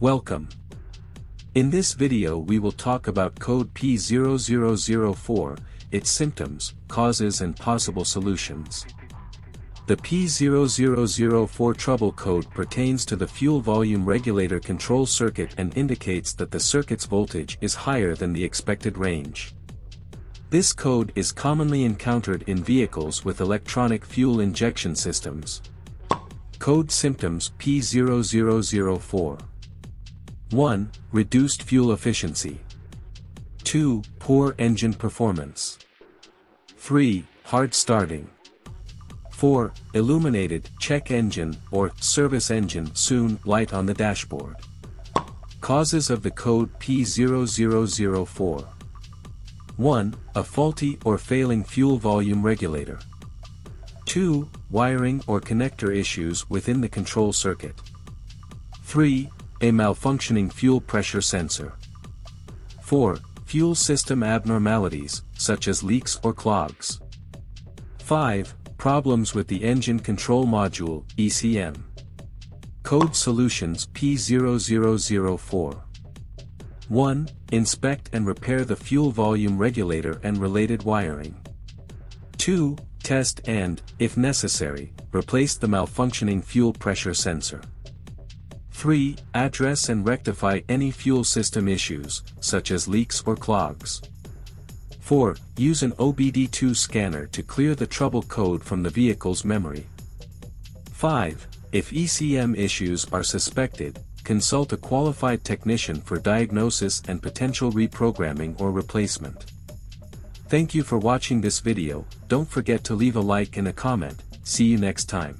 Welcome. In this video we will talk about code P0004, its symptoms, causes and possible solutions. The P0004 trouble code pertains to the fuel volume regulator control circuit and indicates that the circuit's voltage is higher than the expected range. This code is commonly encountered in vehicles with electronic fuel injection systems. Code symptoms P0004 1. Reduced fuel efficiency. 2. Poor engine performance. 3. Hard starting. 4. Illuminated check engine or service engine soon light on the dashboard. Causes of the code P0004 1. A faulty or failing fuel volume regulator. 2. Wiring or connector issues within the control circuit. 3. A malfunctioning fuel pressure sensor. 4. Fuel system abnormalities, such as leaks or clogs. 5. Problems with the engine control module, ECM. Code Solutions P0004 1. Inspect and repair the fuel volume regulator and related wiring. 2. Test and, if necessary, replace the malfunctioning fuel pressure sensor. 3. Address and rectify any fuel system issues, such as leaks or clogs. 4. Use an OBD2 scanner to clear the trouble code from the vehicle's memory. 5. If ECM issues are suspected, consult a qualified technician for diagnosis and potential reprogramming or replacement. Thank you for watching this video, don't forget to leave a like and a comment, see you next time.